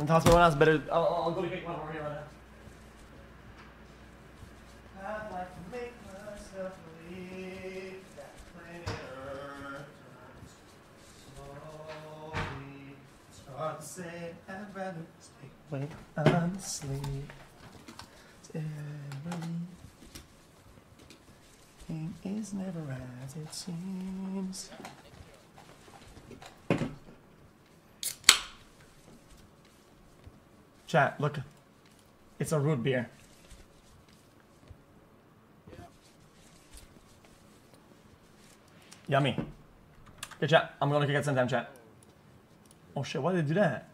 In the hospital when I was better. I'll, I'll go to get one over here right now. I'd like to make myself believe that planet Earth turns slowly. It's hard to say. I'd rather stay awake honestly. Everything is never as it seems. Chat, look. It's a root beer. Yummy. Good chat. I'm gonna kick it sometime, chat. Oh shit, why did they do that?